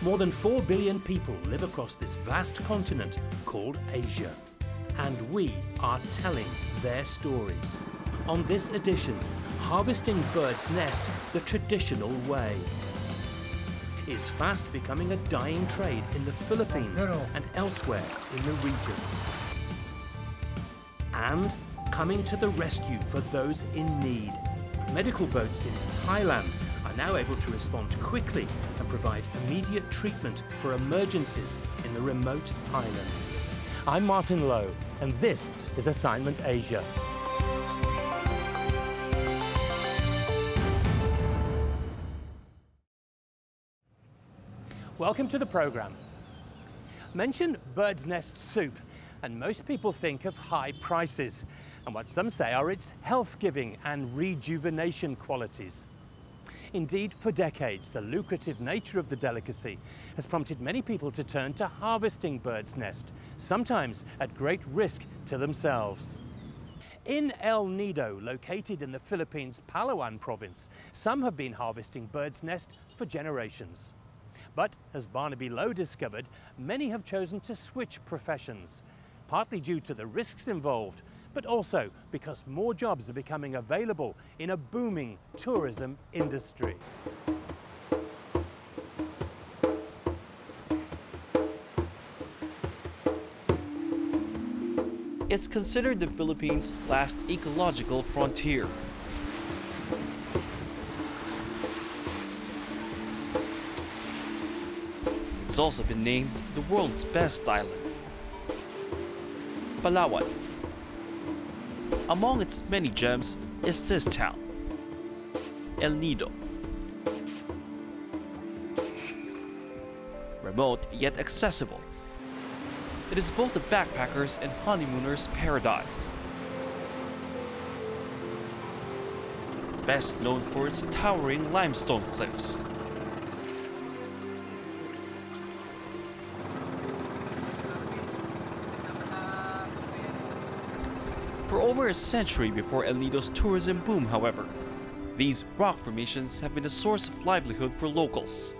More than 4 billion people live across this vast continent called Asia. And we are telling their stories. On this edition, harvesting bird's nest the traditional way. Is fast becoming a dying trade in the Philippines and elsewhere in the region. And coming to the rescue for those in need. Medical boats in Thailand now able to respond quickly and provide immediate treatment for emergencies in the remote islands. I'm Martin Lowe, and this is Assignment Asia. Welcome to the program. Mention bird's nest soup, and most people think of high prices and what some say are its health giving and rejuvenation qualities. Indeed, for decades, the lucrative nature of the delicacy has prompted many people to turn to harvesting bird's nest, sometimes at great risk to themselves. In El Nido, located in the Philippines' Palawan province, some have been harvesting bird's nest for generations. But as Barnaby Lo discovered, many have chosen to switch professions, partly due to the risks involved, but also because more jobs are becoming available in a booming tourism industry. It's considered the Philippines' last ecological frontier. It's also been named the world's best island. Palawan. Among its many gems is this town, El Nido. Remote yet accessible, it is both a backpacker's and honeymooner's paradise. Best known for its towering limestone cliffs. A century before El Nido's tourism boom, however, these rock formations have been a source of livelihood for locals.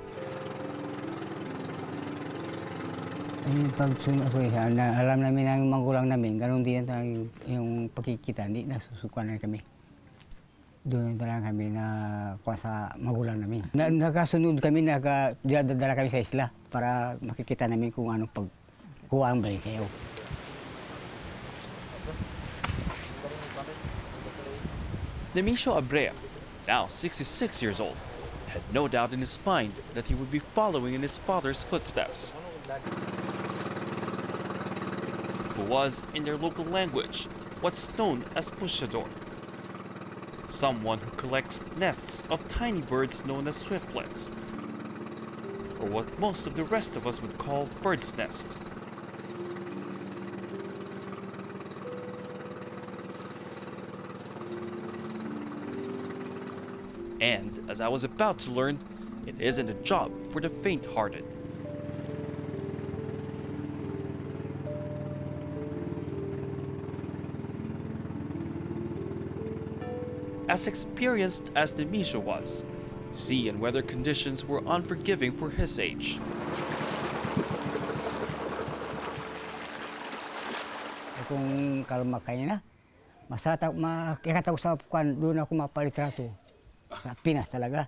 Yung isa, na, alam namin ng magulang namin, ganun din yung, yung pagkikita, hindi nasusukan na kami. Doon talaga kami na kuha magulang namin. Na, nakasunod kami, naka, dinadala kami sa isla para makikita namin kung anong pagkuha ang balisayaw. Nemisho Abrea, now 66 years old, had no doubt in his mind that he would be following in his father's footsteps. Who was, in their local language, what's known as busyador. Someone who collects nests of tiny birds known as swiftlets, or what most of the rest of us would call bird's nest. And, as I was about to learn, it isn't a job for the faint-hearted. As experienced as Demisha was, sea and weather conditions were unforgiving for his age. Kung kalma sa doon ako mapalitrato. Sa Pinas talaga.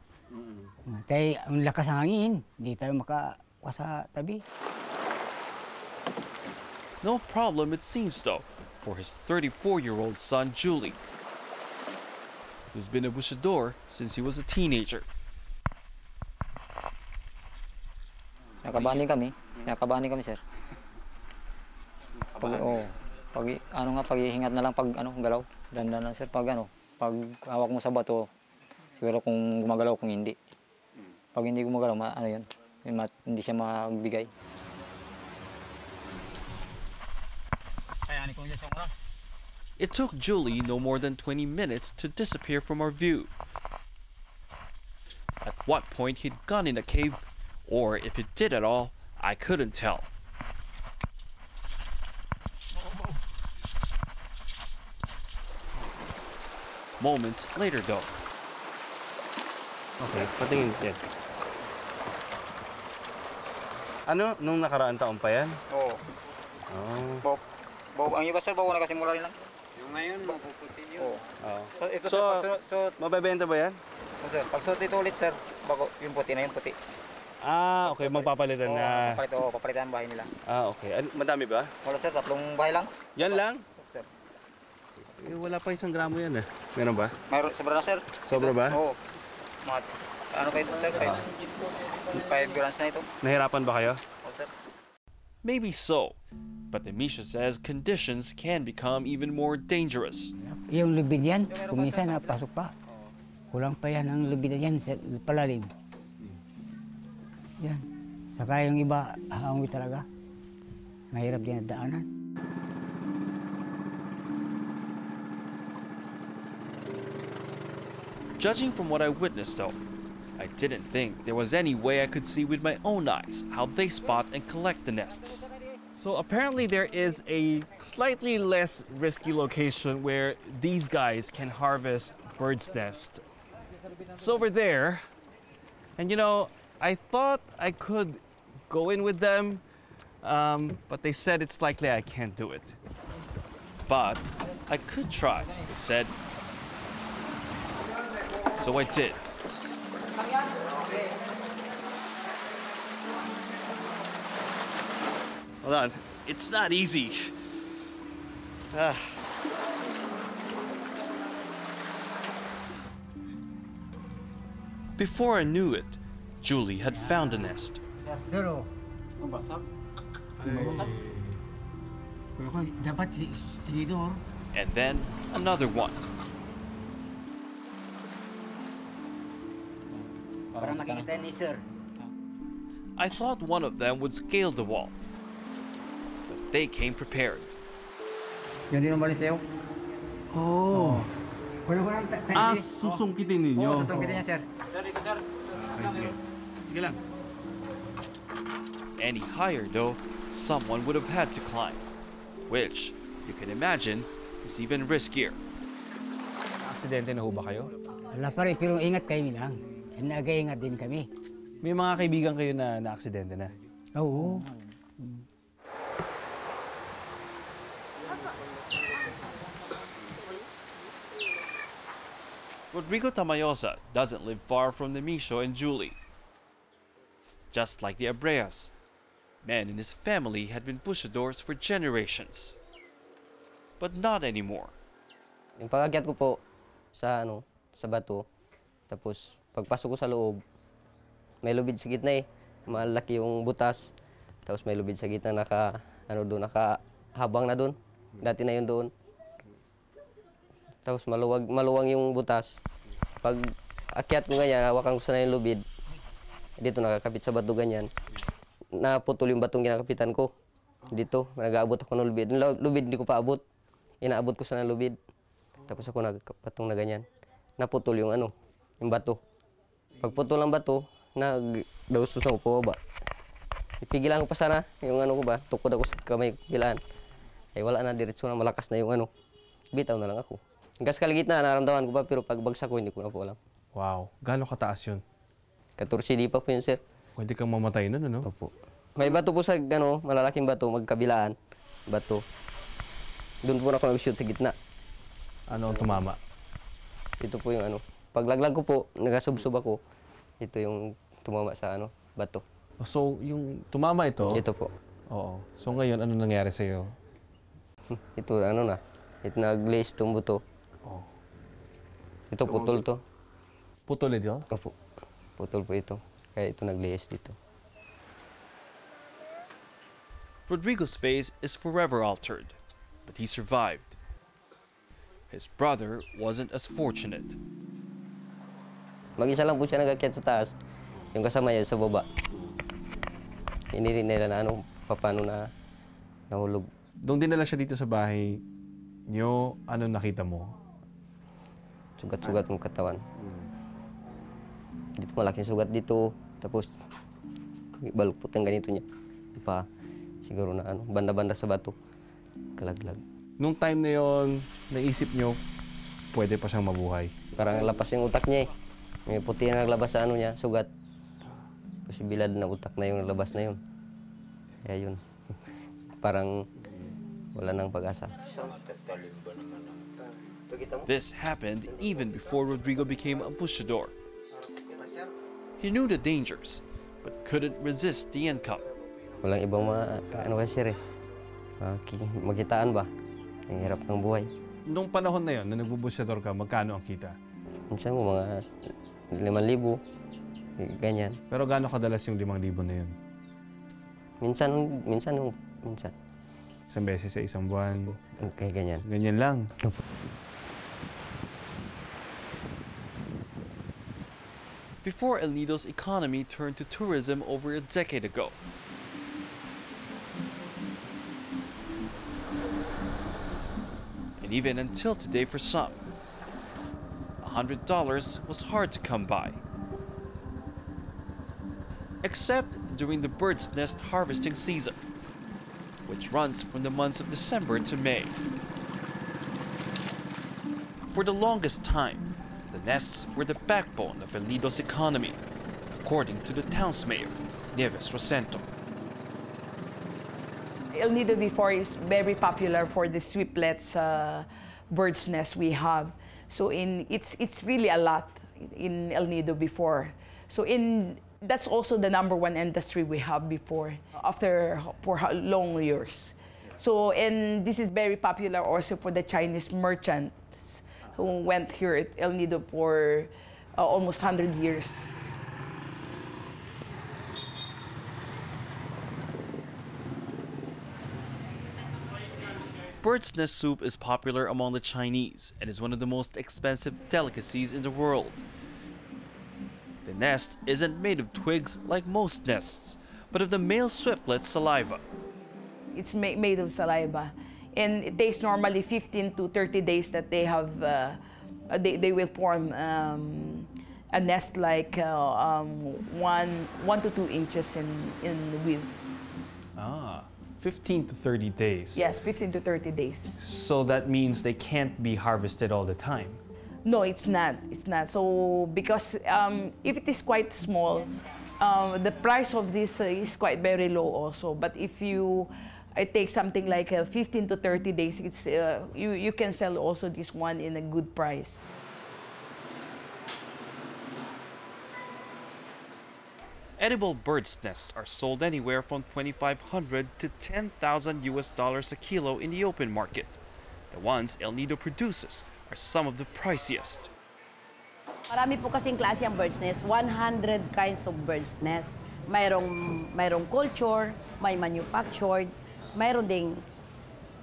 Kaya ang lakas ng hangin, hindi tayo makakuha sa tabi. No problem it seems though, for his 34-year-old son Julie, who's been a bushador since he was a teenager. Nakabani kami. Nakabani kami, sir. Pag, oh, pag, ano nga, paghihingat na lang pag ano, galaw. Dandan na, sir. Pag ano, pag hawak mo sa bato, siguro kung gumagalaw, kung hindi. Pag hindi gumagalaw, ma, ano yun, hindi siya magbigay. It took Julie no more than 20 minutes to disappear from our view. At what point he'd gone in the cave, or if it did at all, I couldn't tell. Moments later though, Okay, patingin yan. Ano? Nung nakaraang taon pa yan? Oo. Oh. Bo, bo, ang iba sir, bago na kasi mula rin lang. Yung ngayon, mapuputi yun. Oo. Oh. So, ito So, sir, pag suot, Mabebenta ba yan? oh, sir, pag suot ito ulit sir, bago, yung puti na yung puti. Ah, okay. Magpapalitan Oo, na. papalit, oo, papalitan ang bahay nila. Ah, okay. An- madami ba? Wala sir, tatlong bahay lang. Yan lang? Oo, sir. Eh, wala pa isang gramo yan eh. Meron ba? Mayroon, sobra na sir. Sobra Ito, ba? Oo. Mga, ano ito sir? Five, five grams na ito. Nahirapan ba kayo? Oo sir. Maybe so, but the Misha says conditions can become even more dangerous. Yung lubid yan, kung minsan napasok pa. Kulang pa yan ang lubid na yan sa palalim. Yan. Saka yung iba, hangoy talaga. Mahirap din ang daanan. Judging from what I witnessed, though, I didn't think there was any way I could see with my own eyes how they spot and collect the nests. So apparently there is a slightly less risky location where these guys can harvest bird's nest. It's over there. And you know, I thought I could go in with them, um, but they said it's likely I can't do it. But I could try, they said. So I did. Hold on. It's not easy. Ah. Before I knew it, Julie had found a nest. Pero, Mabasak. pero kung dapat si tinidor, And then another one. Makikita ni sir. I thought one of them would scale the wall. But they came prepared. Yun din ang bali sa'yo? Oh. Kulang ko lang Ah, susungkitin ninyo. Oo, susungkitin niya sir. Sir, dito sir. Sige lang. Any higher, though, someone would have had to climb. Which, you can imagine, is even riskier. Aksidente na ho ba kayo? Wala pa rin, pero ingat kayo lang. Nag-iingat din kami. May mga kaibigan kayo na na-aksidente na. Oo. Rodrigo Tamayosa doesn't live far from the Misho and Julie. Just like the Abreas, men in his family had been pushadors for generations. But not anymore. Yung pag-akyat ko po sa ano, sa bato, tapos pagpasok ko sa loob, may lubid sa gitna eh. Malaki yung butas. Tapos may lubid sa gitna naka ano doon, naka habang na doon. Dati na yun doon. Tapos maluwag maluwang yung butas. Pag akyat ko ganyan, hawakan ko sana yung lubid. Dito nakakapit sa bato ganyan. Naputol yung batong ginakapitan ko. Dito, nag-aabot ako ng lubid. Yung lu- lubid hindi ko pa abot. Inaabot ko sana ng lubid. Tapos ako nagpatong na ganyan. Naputol yung ano, yung bato. Pagputol ng bato, nag daw susang ko ba. Ipigilan ko pa sana yung ano ko ba, tukod ako sa kamay bilaan. Ay wala na diretso na malakas na yung ano. Bitaw na lang ako. Hanggang sa kaligitna, naramdaman ko pa pero pag bagsak ko, hindi ko na po alam. Wow. Gano'ng kataas yun? 14 di pa po yun, sir. Pwede kang mamatay nun, ano? Opo. May bato po sa ano, malalaking bato, magkabilaan. Bato. Doon po na ako nag-shoot sa gitna. Ano ang tumama? Ito po yung ano. Paglaglag ko po, nagasubsob ako. Ito yung tumama sa ano, bato. So, yung tumama ito, Ito po. oo. So ngayon, ano nangyari sa'yo? Ito ano na. Ito nag-glaze itong buto. Oh. Ito putol to. Putol ito? Opo. Putol po ito. Kaya ito nag-glaze dito. Rodrigo's face is forever altered, but he survived. His brother wasn't as fortunate. Mag-isa lang po siya nag-akyat sa taas. Yung kasama niya sa baba. Hindi rin nila na ano, paano na nahulog. Nung dinala siya dito sa bahay nyo, ano nakita mo? Sugat-sugat ng katawan. Dito malaking sugat dito. Tapos, baluktot ng ganito niya. Pa, siguro na ano, banda-banda sa bato. Kalaglag. Nung time na yon, naisip nyo, pwede pa siyang mabuhay. Parang lapas yung utak niya eh. May puti na naglabas sa ano niya, sugat. Posibilidad na utak na yung naglabas na yun. Kaya yun, parang wala nang pag-asa. This happened even before Rodrigo became a bushador. He knew the dangers, but couldn't resist the income. Walang ibang mga, ano kasi sir eh, Maki- magkitaan ba? Ang hirap ng buhay. Nung panahon na yon, na nagbubusyador ka, magkano ang kita? Minsan mo mga 5,000, ganyan. Pero gaano kadalas yung 5,000 na yun? Minsan, minsan, minsan. Isang beses sa isang buwan. Kaya ganyan. Ganyan lang. Before El Nido's economy turned to tourism over a decade ago. And even until today for some, $100 was hard to come by. Except during the bird's nest harvesting season, which runs from the months of December to May. For the longest time, the nests were the backbone of El Nido's economy, according to the town's mayor, Nieves Rosento. El Nido before is very popular for the swiplets uh, bird's nest we have. So in it's it's really a lot in El Nido before. So in that's also the number one industry we have before after for long years. So and this is very popular also for the Chinese merchants who went here at El Nido for uh, almost 100 years. Bird's nest soup is popular among the Chinese and is one of the most expensive delicacies in the world. The nest isn't made of twigs like most nests, but of the male swiftlet's saliva. It's ma- made of saliva. And it takes normally 15 to 30 days that they have, uh, uh, they, they will form um, a nest like uh, um, one, one to two inches in, in width. Ah, 15 to 30 days. Yes, 15 to 30 days. So that means they can't be harvested all the time. No, it's not. It's not. So because um, if it is quite small, um, the price of this uh, is quite very low also. But if you I take something like uh, 15 to 30 days, it's uh, you you can sell also this one in a good price. Edible bird's nests are sold anywhere from 2,500 to 10,000 US dollars a kilo in the open market. The ones El Nido produces are some of the priciest. Marami po kasing klase ang bird's nest. 100 kinds of bird's nest. Mayroong, mayroong culture, may manufactured, mayroon ding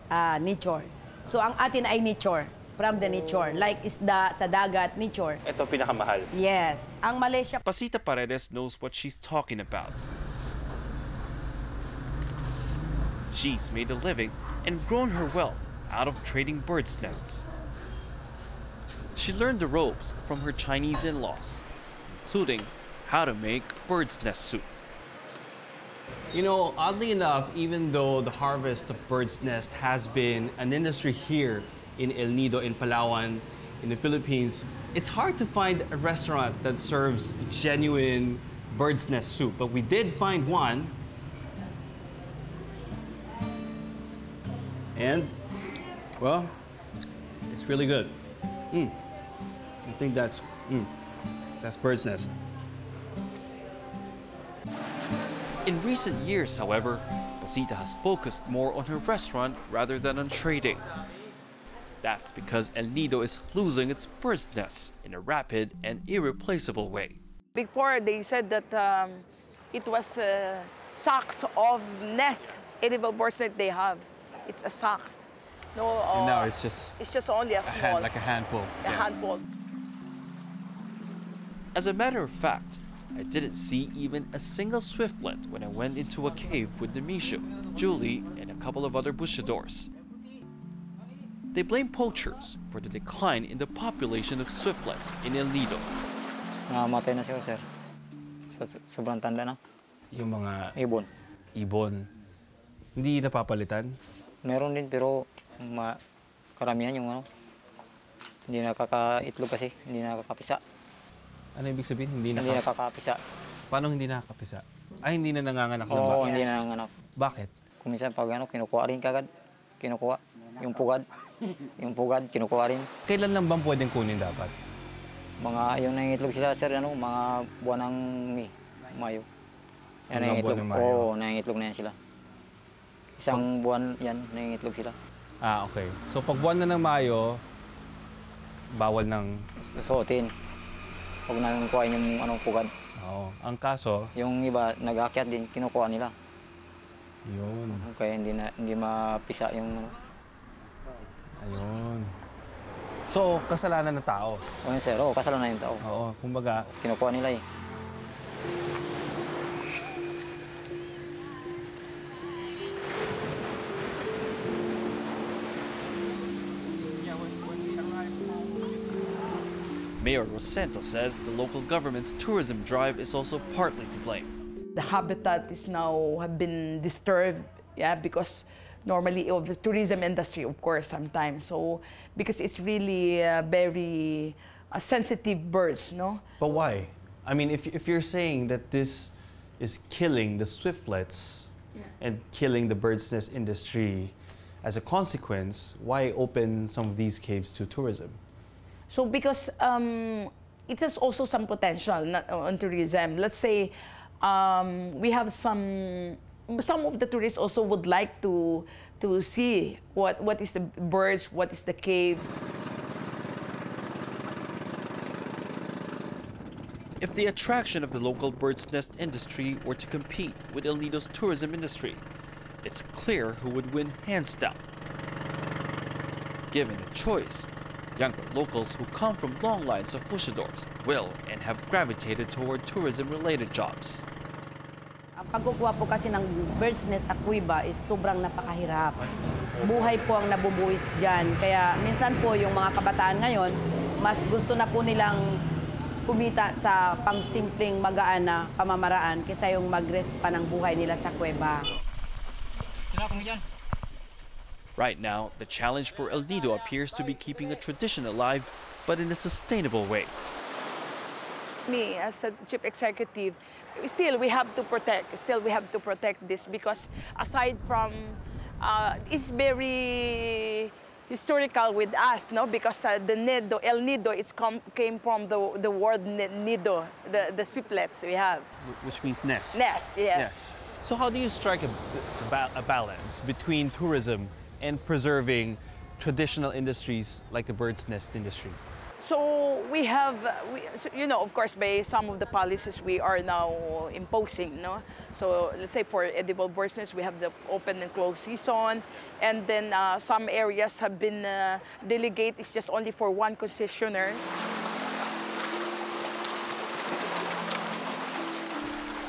ah, nature. So ang atin ay nature, from the nature. Like isda sa dagat, nature. Ito pinakamahal. Yes. Ang Malaysia Pacita Paredes knows what she's talking about. She's made a living and grown her wealth out of trading bird's nests. She learned the ropes from her Chinese in laws, including how to make bird's nest soup. You know, oddly enough, even though the harvest of bird's nest has been an industry here in El Nido, in Palawan, in the Philippines, it's hard to find a restaurant that serves genuine bird's nest soup. But we did find one. And, well, it's really good. Mm. I think that's, mm, that's bird's nest. In recent years, however, Pacita has focused more on her restaurant rather than on trading. That's because El Nido is losing its bird's nests in a rapid and irreplaceable way. Before they said that um, it was uh, sacks of nests, edible birds that they have. It's a sacks. No, uh, And now it's just it's just only a a small, hand, like a handful. a handful. As a matter of fact, I didn't see even a single swiftlet when I went into a cave with Demisha, Julie, and a couple of other busyadors. They blame poachers for the decline in the population of swiftlets in El Nido. Namamatay na siya, sir. Sa, sobrang tanda na. Yung mga Ibon. ibon, hindi napapalitan. Meron din pero ma, karamihan yung ano. Hindi nakakaitlog kasi, hindi nakakapisa. Ano ibig sabihin? Hindi, Hindi naka... nakakapisa. Paano hindi nakakapisa? Ay, hindi na nanganganak na ba? Oo, hindi na nanganak. Bakit? Kung minsan pag ano, kinukuha rin kagad. Kinukuha. Yung pugad. yung pugad, kinukuha rin. Kailan lang bang pwedeng kunin dapat? Mga, yung nangingitlog sila, sir, ano, mga buwan ng May, Mayo. Yan, Mayo. Oo, nangingitlog na yan sila. Isang buwan yan, nangingitlog sila. Ah, okay. So pag buwan na ng Mayo, bawal ng... Suotin. Huwag nang kuhain yung anong pugad. Oo. Ang kaso, Yung iba, nag-aakyat din, kinukuha nila. yun. Kaya hindi na hindi mapisa yung ano. Ayun. So, kasalanan ng tao. O yun, sir, oo, kasalanan yung tao. Oo, kumbaga, Kinukuha nila eh. Mayor Rosento says the local government's tourism drive is also partly to blame. The habitat is now have been disturbed, yeah, because normally of the tourism industry, of course, sometimes. So because it's really uh, very uh, sensitive birds, no? but why? I mean, if, if you're saying that this is killing the swiftlets and killing the bird's nest industry as a consequence, why open some of these caves to tourism? So because um, it has also some potential not, on tourism. Let's say um, we have some Mm. some of the tourists also would like to to see what what is the birds, what is the caves. If the attraction of the local bird's nest industry were to compete with El Nido's tourism industry, it's clear who would win hands down. Given a choice, younger locals who come from long lines of busyadors will and have gravitated toward tourism-related jobs. Pagkukuha po kasi ng bird's nest sa kuiba is sobrang napakahirap. Buhay po ang nabubuwis dyan. Kaya minsan po yung mga kabataan ngayon, mas gusto na po nilang kumita sa pangsimpleng magaan na pamamaraan kaysa yung mag-rest pa ng buhay nila sa kuweba. Right now, the challenge for El Nido appears to be keeping a tradition alive, but in a sustainable way. me as a chief executive, still we have to protect. Still we have to protect this because aside from, uh, it's very historical with us, no? Because uh, the nido, El Nido, it's come, came from the the word ni- nido, the the swiplets we have. Which means nest. Nest, yes. So how do you strike a, ba- a balance between tourism and preserving traditional industries like the bird's nest industry? So we have, we, so, you know, of course, by some of the policies we are now imposing, no? So let's say for edible business, we have the open and closed season, and then uh, some areas have been uh, delegate. It's just only for one concessionaires.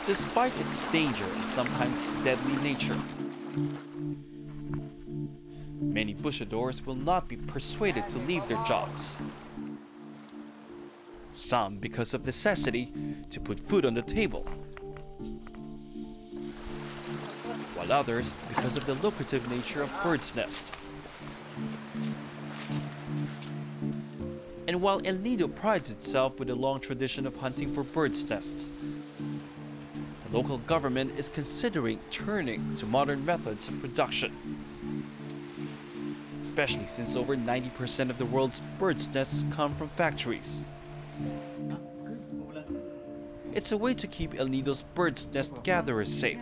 Despite its danger and sometimes deadly nature, many busyadors will not be persuaded to leave their jobs. Some because of necessity to put food on the table, while others because of the lucrative nature of bird's nest. And while El Nido prides itself with a long tradition of hunting for bird's nests, the local government is considering turning to modern methods of production. Especially since over 90% of the world's bird's nests come from factories. It's a way to keep El Nido's bird's nest gatherers safe,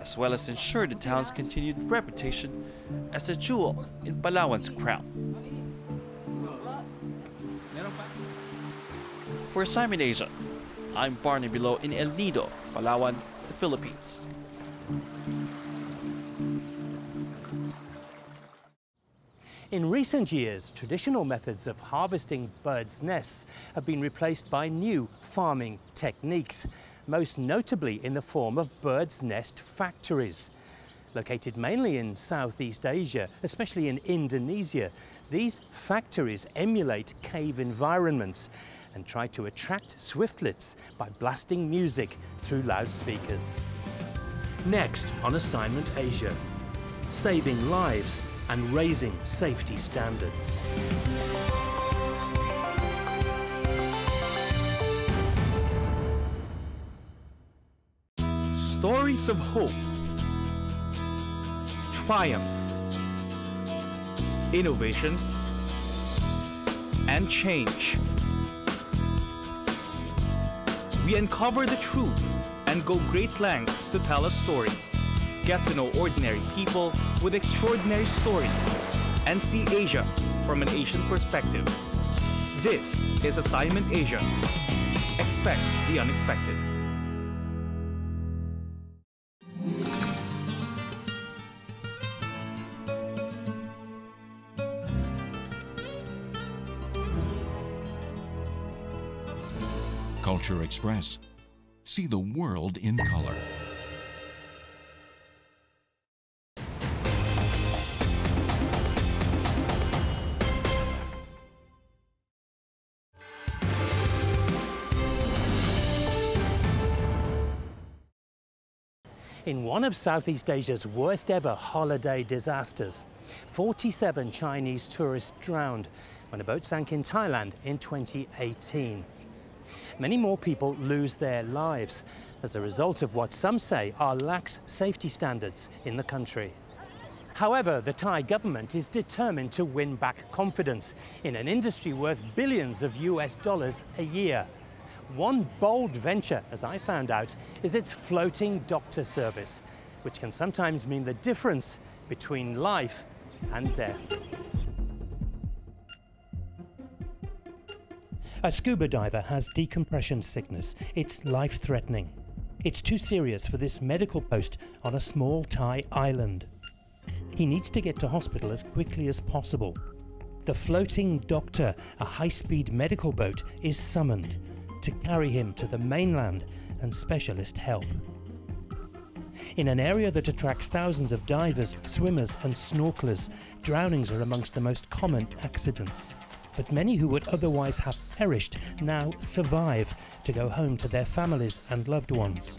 as well as ensure the town's continued reputation as a jewel in Palawan's crown. For Assignment Asia, I'm Barnaby Lo in El Nido, Palawan, the Philippines. In recent years, traditional methods of harvesting birds' nests have been replaced by new farming techniques, most notably in the form of birds' nest factories. Located mainly in Southeast Asia, especially in Indonesia, these factories emulate cave environments and try to attract swiftlets by blasting music through loudspeakers. Next on Assignment Asia, saving lives and raising safety standards. stories of hope, triumph, innovation, and change. We uncover the truth and go great lengths to tell a story. Get to know ordinary people with extraordinary stories and see Asia from an Asian perspective. This is Assignment Asia. Expect the unexpected. Culture Express. See the world in color. In one of Southeast Asia's worst ever holiday disasters, 47 Chinese tourists drowned when a boat sank in Thailand in 2018. Many more people lose their lives as a result of what some say are lax safety standards in the country. However, the Thai government is determined to win back confidence in an industry worth billions of US dollars a year. One bold venture, as I found out, is its floating doctor service, which can sometimes mean the difference between life and death. A scuba diver has decompression sickness. It's life threatening. It's too serious for this medical post on a small Thai island. He needs to get to hospital as quickly as possible. The floating doctor, a high speed medical boat, is summoned to carry him to the mainland and specialist help. In an area that attracts thousands of divers, swimmers, and snorkelers, drownings are amongst the most common accidents. But many who would otherwise have perished now survive to go home to their families and loved ones.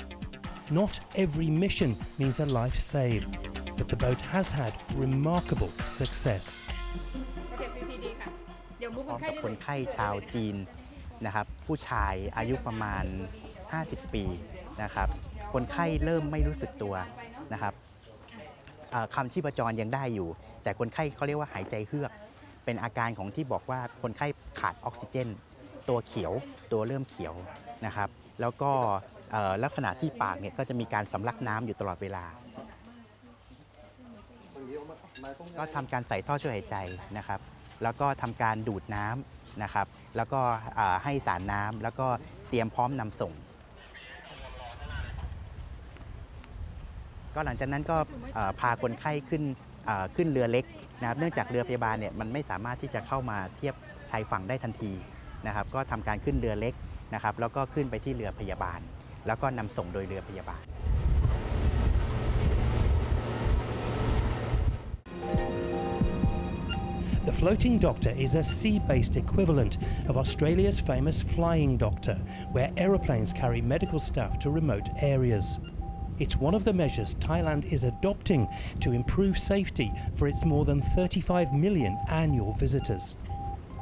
Not every mission means a life saved, but the boat has had remarkable success. พร้อมกับคนไข้ชาวจีน นะครับผู้ชายอายุประมาณ 50 ปีนะครับคนไข้เริ่มไม่รู้สึกตัวนะครับคำชีพจรยังได้อยู่ แต่คนไข้เขาเรียกว่าหายใจเฮือก เป็นอาการของที่บอกว่าคนไข้ขาดออกซิเจน ตัวเขียวตัวเริ่มเขียวนะครับแล้วก็ลักษณะที่ปากเนี่ยก็จะมีการสำลักน้ำอยู่ตลอดเวลา ก็ทำการใส่ท่อช่วยหายใจนะครับ แล้วก็ทำการดูดน้ำนะครับ แล้วก็ให้สารน้ำแล้วก็เตรียมพร้อมนำส่ง ก็หลังจากนั้นก็พาคนไข้ขึ้นขึ้นเรือเล็กนะครับเนื่องจากเรือพยาบาลเนี่ยมันไม่สามารถที่จะเข้ามาเทียบชายฝั่งได้ทันทีนะครับ ก็ทำการขึ้นเรือเล็กนะครับ แล้วก็ขึ้นไปที่เรือพยาบาล แล้วก็นำส่งโดยเรือพยาบาล The floating doctor is a sea based equivalent of Australia's famous flying doctor, where aeroplanes carry medical staff to remote areas. It's one of the measures Thailand is adopting to improve safety for its more than 35 million annual visitors.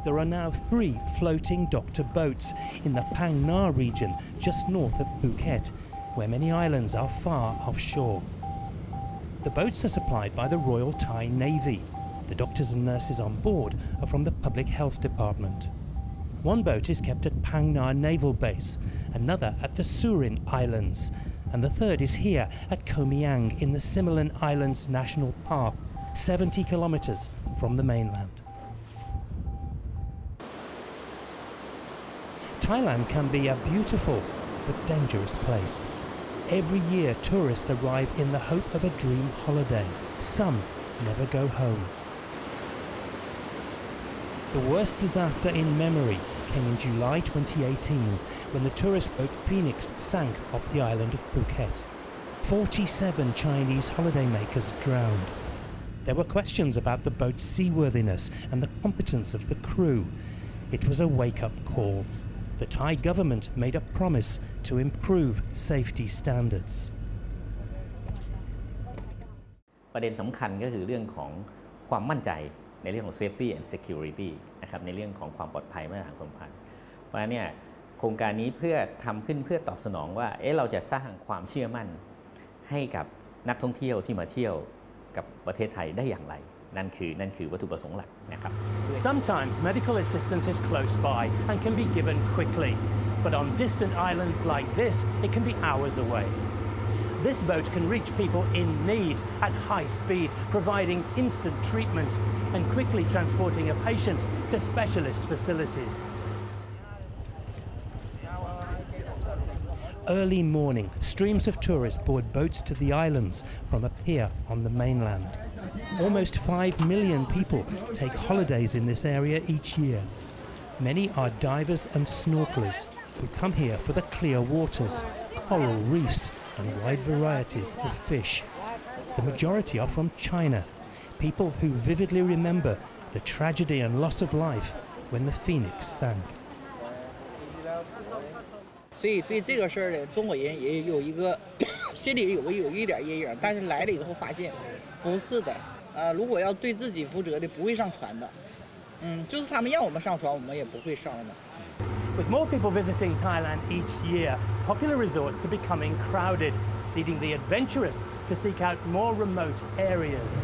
There are now three floating doctor boats in the Phang Nga region just north of Phuket, where many islands are far offshore. The boats are supplied by the Royal Thai Navy. The doctors and nurses on board are from the Public Health Department. One boat is kept at Phang Nga Naval Base, another at the Surin Islands, and the third is here at Koh Miang in the Similan Islands National Park, 70 kilometers from the mainland. Thailand can be a beautiful but dangerous place. Every year, tourists arrive in the hope of a dream holiday. Some never go home. The worst disaster in memory came in July 2018 when the tourist boat Phoenix sank off the island of Phuket. 47 Chinese holidaymakers drowned. There were questions about the boat's seaworthiness and the competence of the crew. It was a wake up call. The Thai government made a promise to improve safety standards. ประเด็นสำคัญก็คือเรื่องของความมั่นใจ ในเรื่องของ safety and security นะครับในเรื่องของความปลอดภัยมาตรฐานความปลอดภัยเพราะฉะนั้นเนี่ยโครงการนี้เพื่อทำขึ้นเพื่อตอบสนองว่าเอ๊ะเราจะสร้างความเชื่อมั่นให้กับนักท่องเที่ยวที่มาเที่ยวกับประเทศไทยได้อย่างไร นั่นคือนั่นคือวัตถุประสงค์หลักนะครับ Sometimes medical assistance is close by and can be given quickly, but on distant islands like this, it can be hours away. This boat can reach people in need at high speed, providing instant treatment and quickly transporting a patient to specialist facilities. Early morning, streams of tourists board boats to the islands from a pier on the mainland. Almost 5 million people take holidays in this area each year. Many are divers and snorkelers who come here for the clear waters, coral reefs, and wide varieties of fish. The majority are from China, people who vividly remember the tragedy and loss of life when the Phoenix sank. 所以对这个事儿呢，中国人也有一个心里有个有一点阴影，但是来了以后发现不是的，呃，如果要对自己负责的，不会上船的。嗯，就是他们让我们上船，我们也不会上的。 With more people visiting Thailand each year, popular resorts are becoming crowded, leading the adventurous to seek out more remote areas.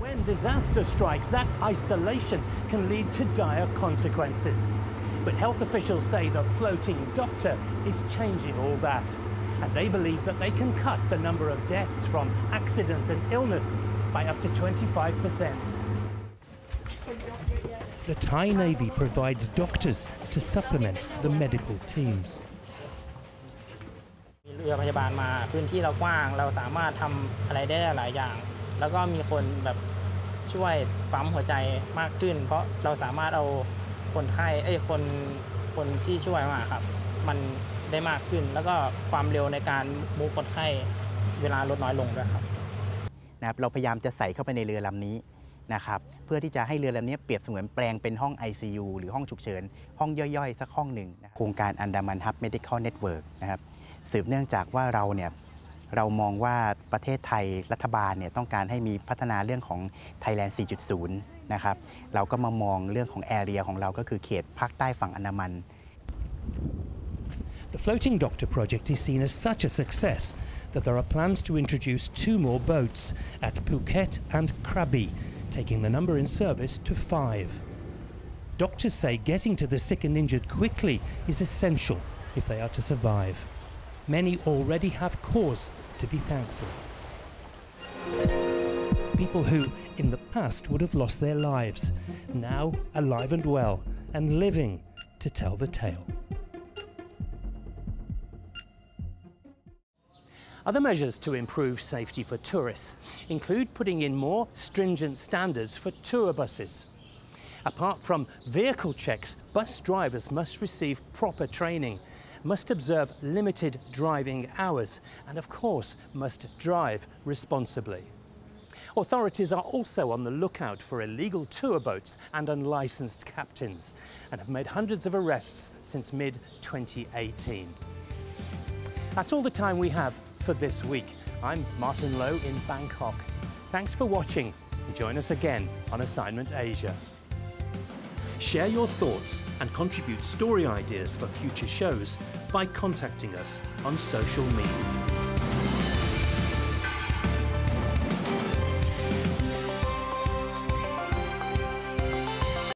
When disaster strikes, that isolation can lead to dire consequences. But health officials say the floating doctor is changing all that. And they believe that they can cut the number of deaths from accident and illness by up to 25%. The Thai Navy provides doctors to supplement the medical teams. เรือพยาบาลมาพื้นที่เรากว้าง เราสามารถทำอะไรได้หลายอย่าง แล้วก็มีคนแบบช่วยปั๊มหัวใจมากขึ้น เพราะเราสามารถเอาคนไข้เอ้ยคนคนที่ช่วยมาครับ มันได้มากขึ้น แล้วก็ความเร็วในการมูฟคนไข้เวลาลดน้อยลงด้วยครับนะครับเราพยายามจะใส่เข้าไปในเรือลำนี้ นะครับเพื่อที่จะให้เรือลำนี้เปรียบเสมือนแปลงเป็นห้อง ICU หรือห้องฉุกเฉิน ห้องย่อยๆ สักห้องหนึ่งโครงการอันดามันฮับ Medical Network นะครับสืบเนื่องจากว่าเราเนี่ยเรามองว่าประเทศไทยรัฐบาลเนี่ยต้องการให้มีพัฒนาเรื่องของ Thailand 4.0 นะครับเราก็มามองเรื่องของแอเรียของเราก็คือเขตภาคใต้ฝั่งอันดามัน The Floating Doctor project is seen as such a success that there are plans to introduce two more boats at Phuket and Krabi, taking the number in service to five. Doctors say getting to the sick and injured quickly is essential if they are to survive. Many already have cause to be thankful. People who, in the past, would have lost their lives, now alive and well and living to tell the tale. Other measures to improve safety for tourists include putting in more stringent standards for tour buses. Apart from vehicle checks, bus drivers must receive proper training, must observe limited driving hours, and of course, must drive responsibly. Authorities are also on the lookout for illegal tour boats and unlicensed captains and have made hundreds of arrests since mid 2018. That's all the time we have for this week. I'm Martin Lowe in Bangkok. Thanks for watching join us again on Assignment Asia. Share your thoughts and contribute story ideas for future shows by contacting us on social media.